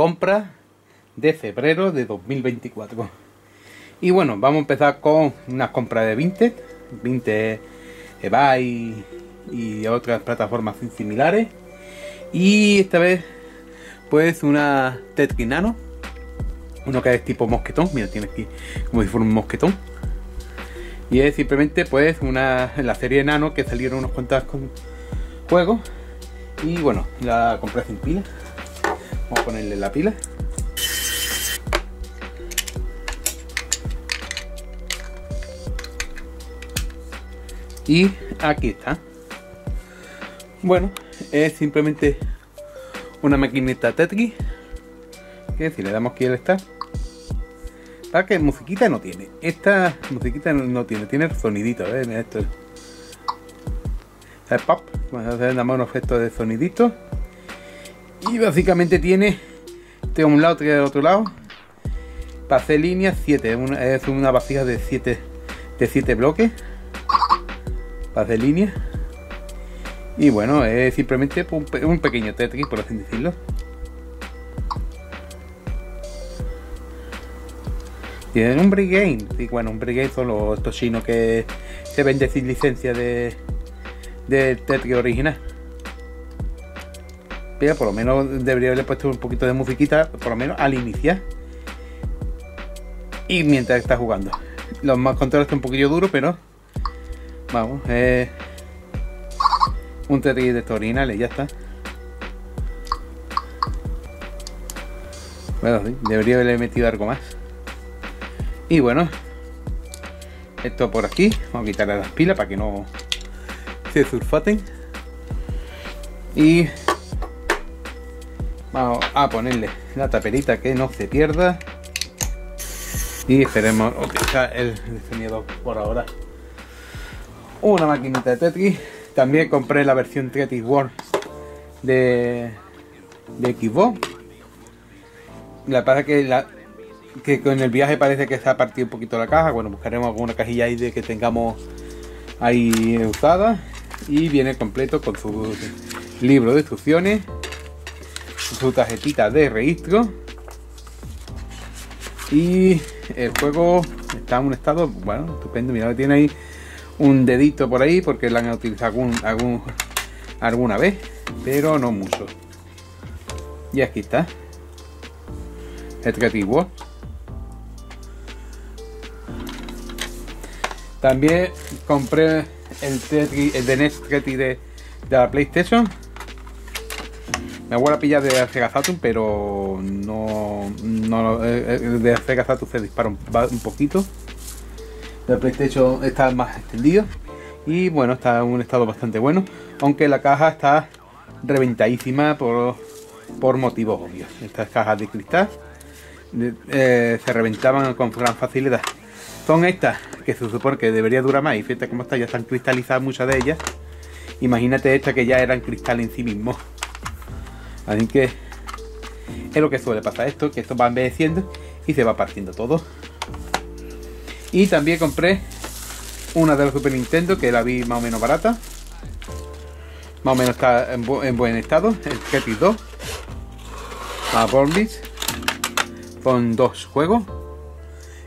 compra de febrero de 2024. Y bueno, vamos a empezar con unas compras de Vinted, Vinted, eBay y otras plataformas similares. Y esta vez, pues una Tetris Nano, uno que es tipo mosquetón, mira, tiene aquí como si fuera un mosquetón. Y es simplemente pues una la serie Nano que salieron unos cuantos con juegos. Y bueno, la compré sin pila. Vamos a ponerle la pila. Y aquí está. Bueno, es simplemente una maquinita Tetris. Que si le damos aquí el start. Para que musiquita no tiene. Esta musiquita no, tiene, tiene sonidito, ¿ves? Esto es pop. Vamos a hacer un efecto de sonidito. Y básicamente tiene este un lado, este otro lado. Para hacer líneas 7. es una vasija de 7 de 7 bloques. Para hacer líneas. Y bueno, es simplemente un, pequeño Tetris, por así decirlo. Tienen un Brigade. Sí, bueno, un Brigade son los chinos que se vende sin licencia de, de Tetris original. Por lo menos debería haberle puesto un poquito de musiquita, por lo menos al iniciar. Y mientras está jugando. Los más controles están un poquillo duros, pero vamos, eh, un Tetris de estos originales, ya está. Bueno, debería haberle metido algo más. Y bueno, esto por aquí. Vamos a quitarle las pilas para que no se surfaten. Y vamos a ponerle la taperita que no se pierda. Y esperemos utilizar el sonido por ahora. Una maquinita de Tetris. También compré la versión Tetris World de, de Xbox. La pasa que la, que con el viaje parece que se ha partido un poquito la caja. Bueno, buscaremos alguna cajilla ahí de que tengamos ahí usada. Y viene completo con su libro de instrucciones, su tarjetita de registro. Y el juego está en un estado, bueno, estupendo. Mira, tiene ahí un dedito por ahí porque lo han utilizado alguna vez, pero no mucho. Y aquí está. El creativo. También compré el, de NES Tetris de, la PlayStation. Me voy a pillar de Saturn, pero no, no eh, eh, de Saturn se dispara un, poquito. El PlayStation está más extendido y bueno, está en un estado bastante bueno, aunque la caja está reventadísima por, por motivos obvios. Estas cajas de cristal eh, se reventaban con gran facilidad. Son estas que se supone que debería durar más y fíjate cómo está, ya están cristalizadas muchas de ellas. Imagínate esta que ya eran cristal en sí mismo. Así que es lo que suele pasar esto, que esto va envejeciendo y se va partiendo todo. Y también compré una de la Super Nintendo que la vi más o menos barata. Más o menos está en, buen estado. El Tetris 2. A Bornlitz. Con dos juegos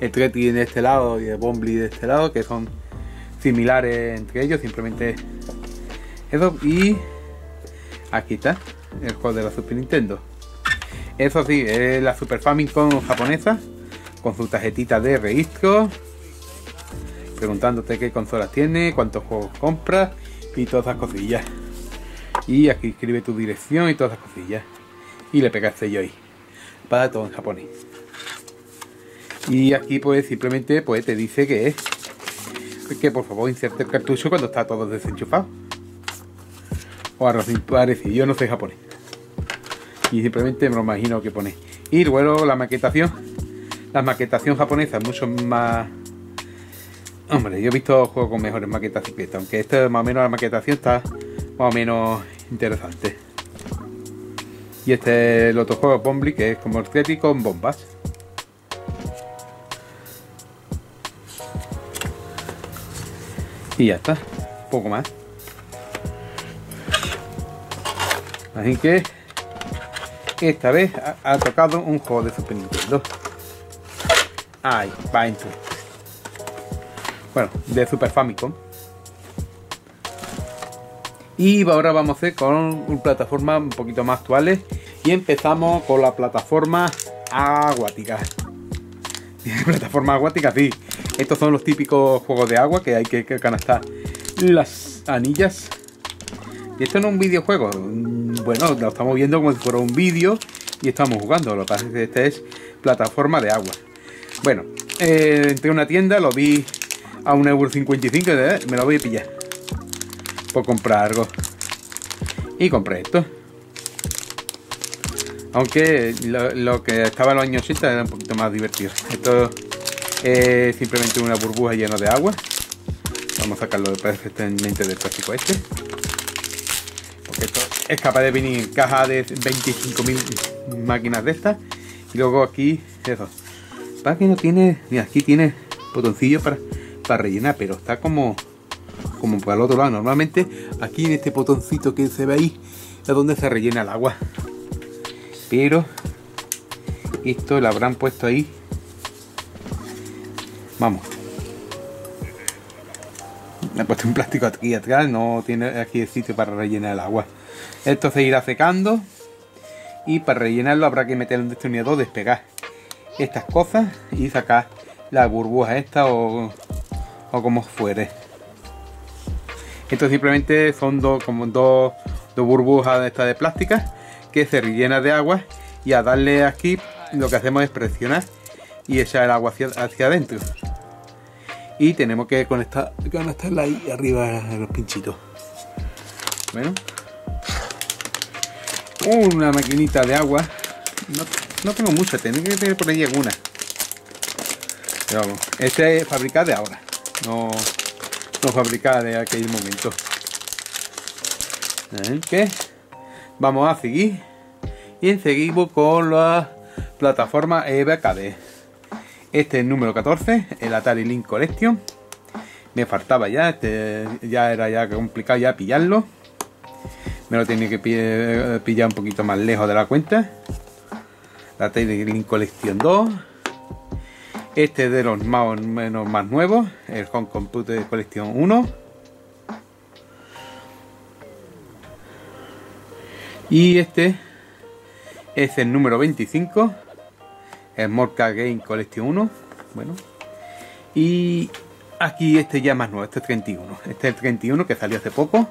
el Treti de este lado y el Bombly de este lado, que son similares entre ellos, simplemente eso. Y aquí está el juego de la Super Nintendo. Eso sí, es la Super Famicom japonesa, con su tarjetita de registro, preguntándote qué consolas tiene, cuántos juegos compras y todas esas cosillas. Y aquí escribe tu dirección y todas esas cosillas. Y le pegas sello ahí. Para todo en japonés. Y aquí pues simplemente pues te dice que es que por favor inserte el cartucho cuando está todo desenchufado. O algo así parece, yo no sé japonés. Y simplemente me lo imagino que pone. Y luego la maquetación. La maquetación japonesa es mucho más. Hombre, yo he visto juegos con mejores maquetas que esta, aunque esta más o menos la maquetación está más o menos interesante. Y este es el otro juego, Bombly, que es como el con bombas. Y ya está, poco más. Así que esta vez ha, tocado un juego de Super Nintendo. Ay, va entrar. Bueno, de Super Famicom. Y ahora vamos a hacer con una plataforma un poquito más actuales. Y empezamos con la plataforma acuática. plataforma acuática, sí. Estos son los típicos juegos de agua que hay que canastar las anillas. Y esto no es un videojuego. Mm, bueno, lo estamos viendo como si fuera un vídeo y estamos jugando. Lo que pasa es que esta es plataforma de agua. Bueno, eh, entré a una tienda, lo vi a 1,55€ y me lo voy a pillar. Por comprar algo. Y compré esto. Aunque lo, que estaba en los años 80 era un poquito más divertido. Esto es simplemente una burbuja llena de agua. Vamos a sacarlo perfectamente del plástico este. Es capaz de venir caja de 25.000 máquinas de estas. Y luego aquí, eso. Para que no tiene, mira, aquí tiene botoncillo para, para rellenar, pero está como, como por el otro lado. Normalmente aquí en este botoncito que se ve ahí es donde se rellena el agua. Pero esto lo habrán puesto ahí. Vamos. Me he puesto un plástico aquí atrás, no tiene aquí el sitio para rellenar el agua. Esto se irá secando y para rellenarlo habrá que meter un destornillador, despegar estas cosas y sacar la burbuja esta o, o como fuere. Esto simplemente son dos como dos, dos burbujas de estas de plástica que se rellena de agua y a darle aquí lo que hacemos es presionar y echar el agua hacia, adentro. Y tenemos que conectar conectarla ahí arriba de los pinchitos. Bueno una maquinita de agua. No, tengo mucha tengo que tener por ahí alguna. Pero vamos este es fabricado de ahora no, no fabricada de aquel momento. ¿Qué? vamos a seguir. Y seguimos con la plataforma EVKD este es el número 14 el Atari Link Collection. Me faltaba ya este ya era ya complicado ya pillarlo me lo tenía que pillar un poquito más lejos de la cuenta la Link Collection 2 este es de los más menos más nuevos el Home Computer Collection 1 Y este es el número 25, el Morca Game Collection 1. Bueno, y aquí este ya más nuevo, este es 31. Este es el 31 que salió hace poco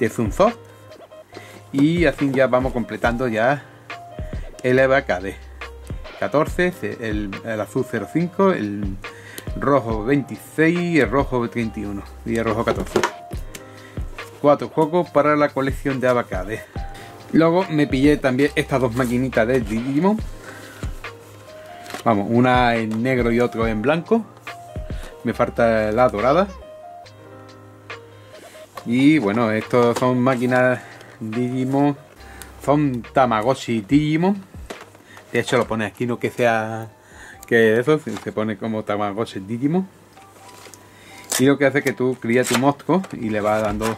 de Zunsoft. Y así ya vamos completando ya el EVA 14, el, el, azul 05, el rojo 26 el rojo 31 y el rojo 14. Cuatro juegos para la colección de Abacade. Luego me pillé también estas dos maquinitas de Digimon. Vamos, una en negro y otro en blanco. Me falta la dorada. Y bueno, estos son máquinas Digimon. Son Tamagotchi Digimon. De hecho lo pone aquí, no que sea que eso, se pone como Tamagotchi Digimon. Y lo que hace es que tú crías tu monstruo y le vas dando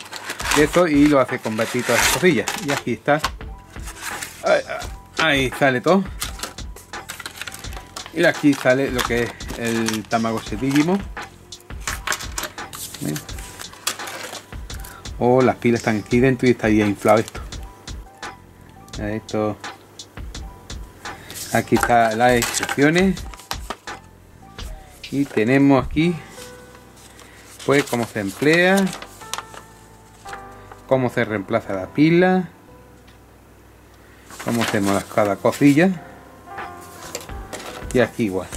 esto y lo hace convertir todas las cosillas. Y aquí está. Ahí, sale todo. Y aquí sale lo que es el Tamagotchi Digimon. O oh, las pilas están aquí dentro y está ahí inflado esto. Esto. Aquí está las instrucciones. Y tenemos aquí pues cómo se emplea cómo se reemplaza la pila, cómo hacemos cada cosilla. Y aquí igual.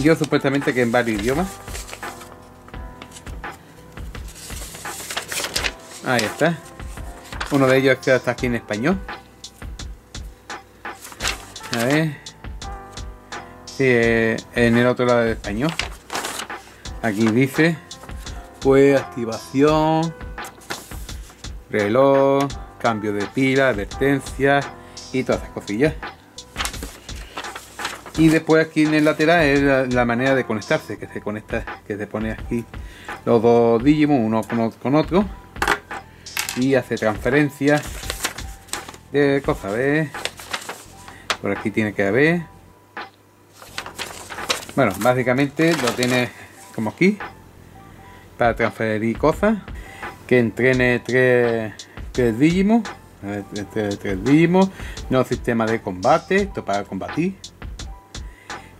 Yo supuestamente que en varios idiomas. Ahí está. Uno de ellos está aquí en español. A ver. Eh, en el otro lado de español. Aquí dice. Pues activación reloj, cambio de pila, advertencias y todas esas cosillas. Y después aquí en el lateral es la, manera de conectarse, que se conecta, que se pone aquí los dos Digimon uno con, otro y hace transferencias de cosas, ¿ves? Por aquí tiene que haber. Bueno, básicamente lo tiene como aquí para transferir cosas. Que entrene tres, tres Digimon. Tres, tres. Nuevo sistema de combate. Esto para combatir.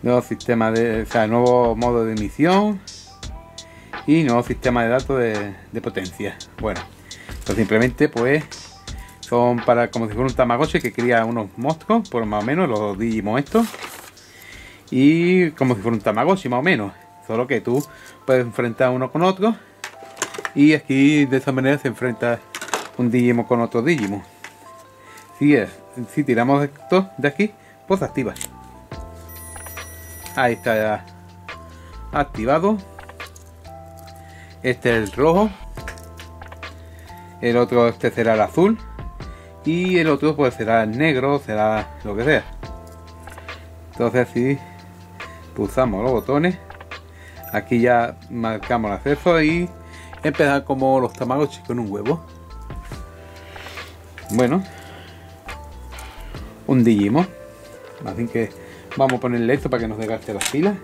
Nuevo sistema de. O sea, nuevo modo de misión. Y nuevo sistema de datos de potencia. Bueno, pues simplemente pues son para como si fuera un Tamagotchi que cría unos monstruos, por más o menos, los Digimon estos. Y como si fuera un Tamagotchi más o menos. Solo que tú puedes enfrentar uno con otro. Y aquí de esa manera se enfrenta un Digimon con otro Digimon. Si, es, si tiramos esto de aquí, pues activa. Ahí está activado. Este es el rojo. El otro este será el azul. Y el otro pues será el negro, será lo que sea. Entonces si pulsamos los botones. Aquí ya marcamos el acceso y empezar como los tamagotchi con un huevo. Bueno, un. Así que vamos a ponerle esto para que nos desgaste las pilas.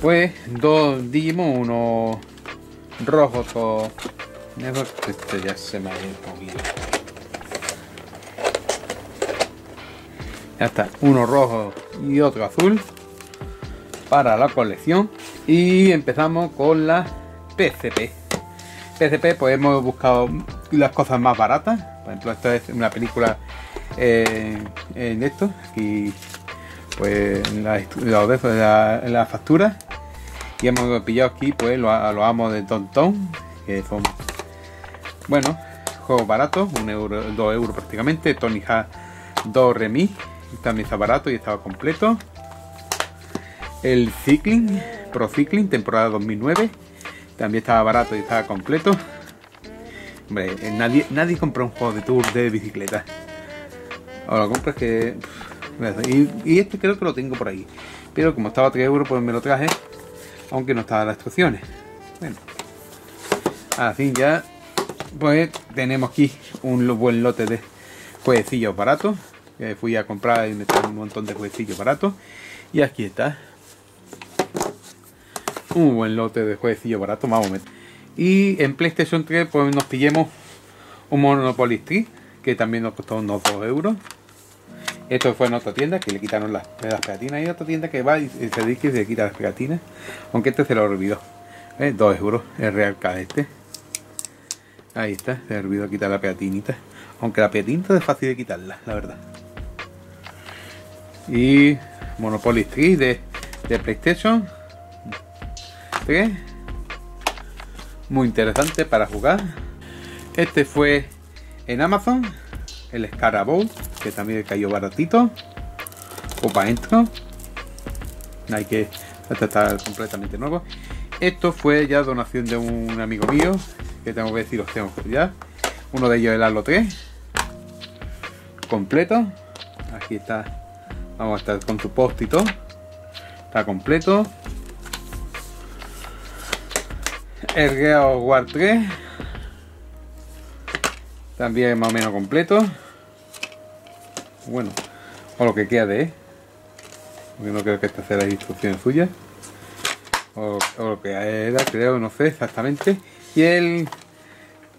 Pues dos Digimon, uno rojo o. Este ya se me ha ido. Ya está, uno rojo y otro azul para la colección. Y empezamos con la PCP. PCP pues hemos buscado las cosas más baratas. Por ejemplo, esta es una película eh, en esto. Aquí pues la, la, la, la factura. Y hemos pillado aquí pues los lo amos de Tonton. Que son bueno, juegos baratos, un euro, dos euros prácticamente. Tony Ha 2 Remis también está barato y estaba completo. El Cycling, Pro Cycling, temporada 2009. También estaba barato y estaba completo. Hombre, eh, nadie, nadie compra un juego de tour de bicicleta. Ahora lo compras que... Y, y, este creo que lo tengo por ahí. Pero como estaba a 3 euros, pues me lo traje. Aunque no estaba las instrucciones. Bueno. Así ya. Pues tenemos aquí un buen lote de jueguecillos baratos fui a comprar y me un montón de jueguecillos baratos. Y aquí está. Un buen lote de jueguecillos baratos, vamos a meter. Y en PlayStation 3 pues nos pillemos un Monopoly Street, que también nos costó unos 2 euros. Esto fue en otra tienda que le quitaron las, las pegatinas. Hay otra tienda que va y se dice que se quita las pegatinas. Aunque este se lo olvidó. 2 ¿Eh? euros el Real K este. Ahí está, se olvidó quitar la pegatinita. Aunque la pegatinita es fácil de quitarla, la verdad y Monopoly 3 de, PlayStation 3 muy interesante para jugar este fue en Amazon el Scarabou que también cayó baratito o para adentro hay que está completamente nuevo esto fue ya donación de un amigo mío que tengo que decir los tengo ya uno de ellos el Halo 3 completo aquí está Vamos a estar con su post y todo. Está completo. El Geo War 3. También más o menos completo. Bueno, o lo que queda de él. Porque no creo que esta sea la instrucción suya. O, lo que era, creo, no sé exactamente. Y el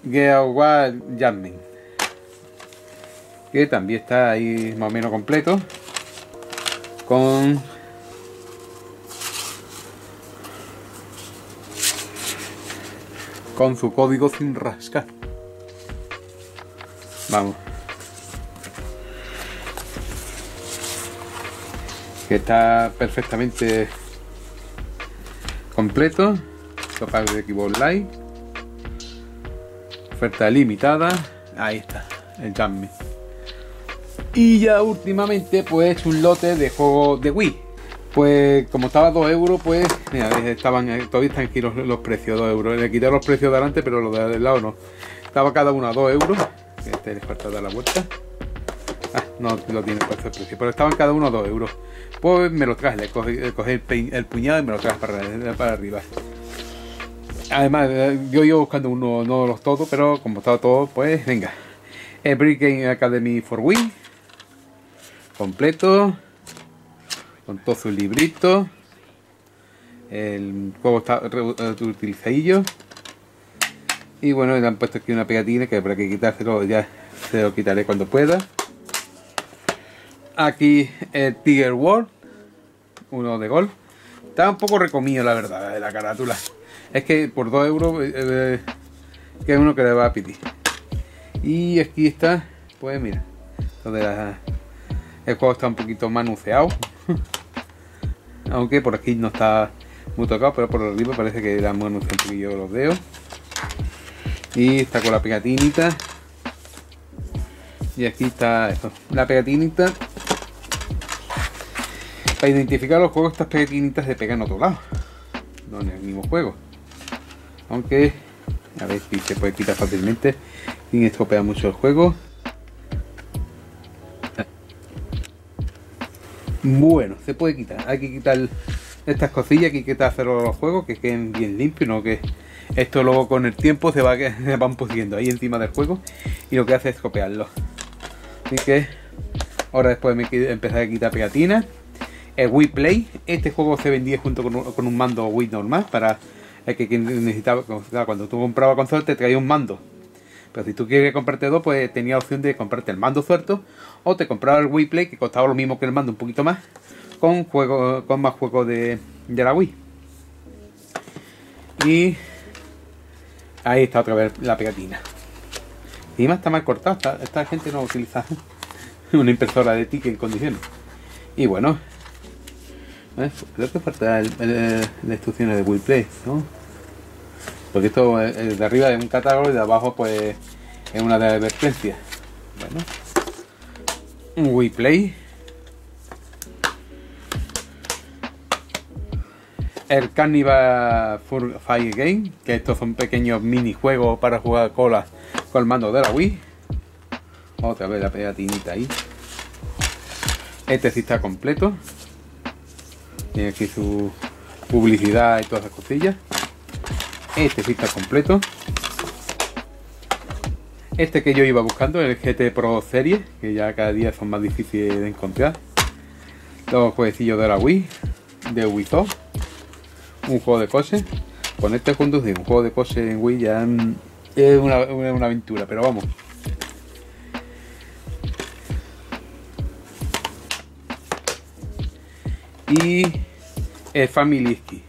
Geo War Jasmine. Que también está ahí más o menos completo con con su código sin rascar. Vamos. Que está perfectamente completo. Total de equipo Live. Oferta limitada. Ahí está, el Jammy. Y ya últimamente pues un lote de juegos de Wii. Pues como estaba a 2 euros, pues estaban, eh, todavía están aquí los, precios, 2 euros. Le quité los precios de adelante, pero los de del lado no. Estaba cada uno a 2 euros. Este le falta dar la vuelta. No lo tiene puesto el precio, pero estaban cada uno a 2 euros. Pues me lo traje, le cogí, el, puñado y me lo traje para, para arriba. además, eh, yo iba buscando uno, no los todos, pero como estaba todo, pues venga. El Brick Game Academy for Wii. Completo. Con todo su librito. El juego está utilizadillo. Y bueno, le han puesto aquí una pegatina que para que quitárselo ya se lo quitaré cuando pueda. Aquí el Tiger World, uno de golf. Está un poco recomido la verdad, la carátula. Es que por 2 euros eh, eh, que es uno que le va a pedir. Y aquí está, pues mira, el juego está un poquito manuseado. Aunque por aquí no está muy tocado, pero por arriba parece que la manuseado un poquillo los dedos. Y está con la pegatinita. Y aquí está esto, la pegatinita. Para identificar los juegos, estas pegatinitas se pegan a otro lado. No en el mismo juego. Aunque, a ver si se puede quitar fácilmente sin estropear mucho el juego. Bueno, se puede quitar. Hay que quitar estas cosillas, hay que hacerlo los juegos, que queden bien limpios, no que esto luego con el tiempo se, va, se van pusiendo ahí encima del juego y lo que hace es copiarlo. Así que ahora después me empezar a quitar pegatinas. El Wii Play, este juego se vendía junto con un, mando Wii normal para el que necesitaba, cuando tú comprabas consola te traía un mando. Pero si tú quieres comprarte dos, pues tenía opción de comprarte el mando suelto o te compraba el Wii Play que costaba lo mismo que el mando, un poquito más, con juego, con más juegos de, de la Wii. Y Ahí está otra vez la pegatina. Y más está mal cortada. Esta, gente no utiliza una impresora de ticket en condiciones. Y bueno, creo que falta el, la instrucciones de WePlay, ¿no? Porque esto de arriba es un catálogo y de abajo pues es una de advertencias. Bueno, un WePlay el Carnival Fire Game, que estos son pequeños minijuegos para jugar cola con el mando de la Wii. Otra vez la pegatinita ahí. Este sí está completo. Aquí su publicidad y todas las cosillas. Este sí completo. Este que yo iba buscando, el GT Pro Series, que ya cada día son más difíciles de encontrar. Los jueguecillos de la Wii, de Wii un juego de coche. Con este conducir un juego de coche en Wii ya es una, una, aventura, pero vamos. Y el Family Ski.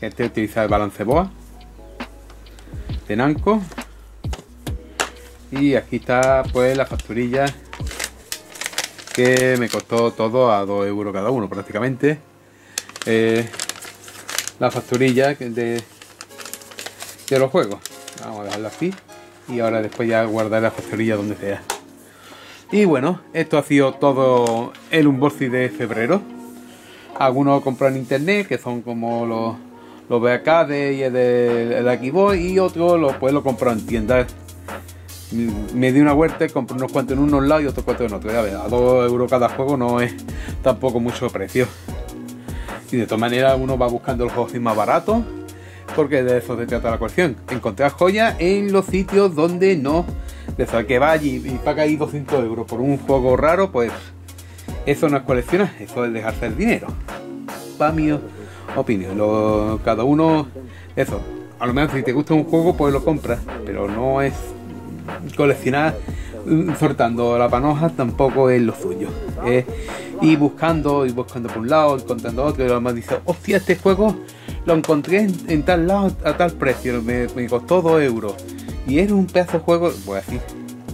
Este utiliza el balance boa de Nanco. Y aquí está pues la facturilla que me costó todo a 2 euros cada uno prácticamente. Eh, la facturilla de, de los juegos. Vamos a dejarla así. Y ahora después ya guardar la facturilla donde sea. Y bueno, esto ha sido todo el unboxing de febrero. Algunos compran en internet, que son como los, los de y el de, el y otros lo, pues lo compran en tiendas. Me di una vuelta, compré unos cuantos en unos lados y otros cuantos en otros. a 2 euros cada juego no es tampoco mucho precio. Y de todas maneras uno va buscando los juegos más baratos, porque de eso se trata la cuestión. Encontrar joyas en los sitios donde no, de eso, que vaya y, y paga ahí 200 euros por un juego raro, pues eso no es coleccionar, eso es dejarse el dinero. Para mi opinión, cada uno, eso, a lo mejor si te gusta un juego, pues lo compras, pero no es coleccionar mm, soltando la panoja tampoco es lo suyo y buscando y buscando por un lado, encontrando otro, y además dice, hostia, este juego lo encontré en, tal lado a tal precio, me, costó 2 euros. Y era un pedazo de juego, pues así.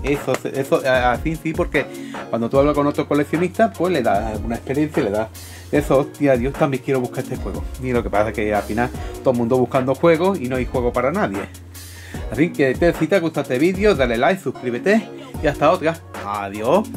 Eso, eso, así sí, porque cuando tú hablas con otro coleccionista, pues le das una experiencia, le das eso, hostia, Dios también quiero buscar este juego. Y lo que pasa es que al final todo el mundo buscando juegos y no hay juego para nadie. Así que si te gusta este vídeo, dale like, suscríbete y hasta otra. Adiós.